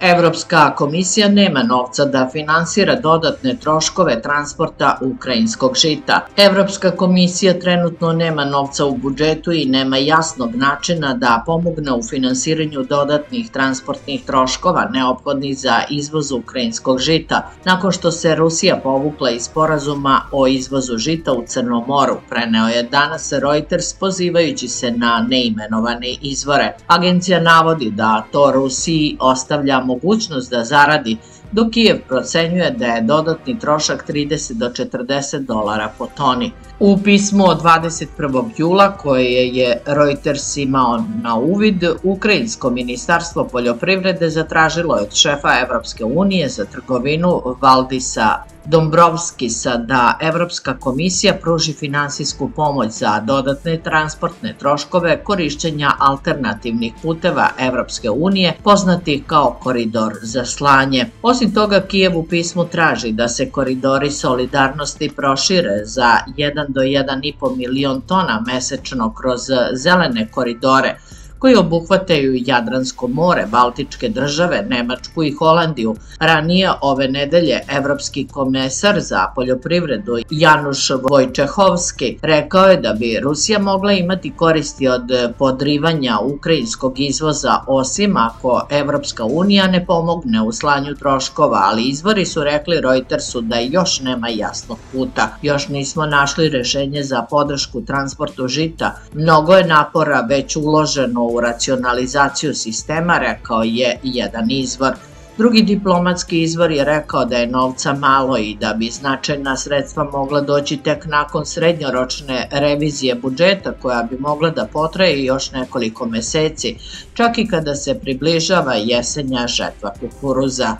Evropska komisija nema novca da finansira dodatne troškove transporta ukrajinskog žita. Evropska komisija trenutno nema novca u budžetu i nema jasnog načina da pomogne u finansiranju dodatnih transportnih troškova neophodnih za izvoz ukrajinskog žita, nakon što se Rusija povukla iz sporazuma o izvozu žita u Crnom moru, preneo je danas Reuters pozivajući se na neimenovane izvore. Agencija navodi da to Rusiji ostavlja mogućnost da zaradi, dok Kijev procenjuje da je dodatni trošak 30 do 40 dolara po toni. U pismu od 21. jula koje je Reuters imao na uvid, Ukrajinsko ministarstvo poljoprivrede zatražilo je od šefa Evropske unije za trgovinu Valdisa Dombrovskisa da Evropska komisija pruži finansijsku pomoć za dodatne transportne troškove korišćenja alternativnih puteva Evropske unije, poznatih kao koridor za slanje. Osim toga, Kijev u pismu traži da se koridori solidarnosti prošire za 1 do 1,5 milion tona mesečno kroz zelene koridore, koji obuhvataju Jadransko more, Baltičke države, Nemačku i Holandiju. Ranije ove nedelje Evropski komesar za poljoprivredu Januš Vojčehovski rekao je da bi Rusija mogla imati koristi od podrivanja ukrajinskog izvoza osim ako Evropska unija ne pomogne u slanju troškova, ali izvori su rekli Reutersu da još nema jasnog puta. Još nismo našli rešenje za podršku transportu žita. Mnogo je napora već uloženo u racionalizaciju sistema, rekao je jedan izvor. Drugi diplomatski izvor je rekao da je novca malo i da bi značajna sredstva mogla doći tek nakon srednjoročne revizije budžeta koja bi mogla da potraje još nekoliko meseci, čak i kada se približava jesenja žetva kukuruza.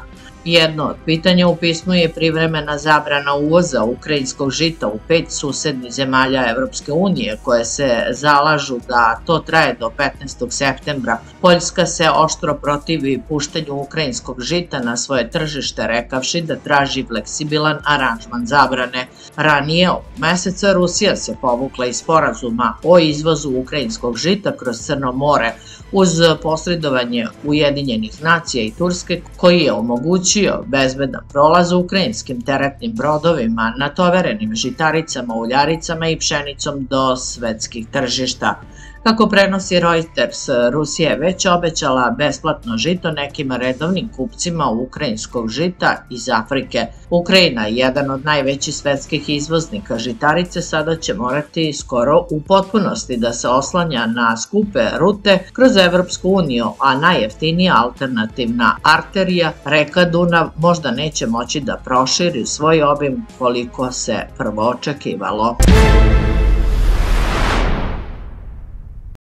Jedno od pitanja u pismu je privremena zabrana uvoza ukrajinskog žita u pet susednih zemalja Evropske unije koje se zalažu da to traje do 15. septembra. Poljska se oštro protivi puštenju ukrajinskog žita na svoje tržište rekavši da traži fleksibilan aranžman zabrane. Ranije ovog meseca Rusija se povukla iz sporazuma o izvozu ukrajinskog žita kroz Crno more uz posredovanje Ujedinjenih nacija i Turske koji je omogućio bezbedan prolaz ukrajinskim teretnim brodovima natoverenim žitaricama, uljaricama i pšenicom do svetskih tržišta. Kako prenosi Reuters, Rusija je već obećala besplatno žito nekim redovnim kupcima ukrajinskog žita iz Afrike. Ukrajina, jedan od najvećih svetskih izvoznika žitarice, sada će morati skoro u potpunosti da se oslanja na skupe rute kroz Evropsku uniju, a najjeftinija alternativna arterija, reka Dunav, možda neće moći da proširi svoj obim koliko se prvo očekivalo.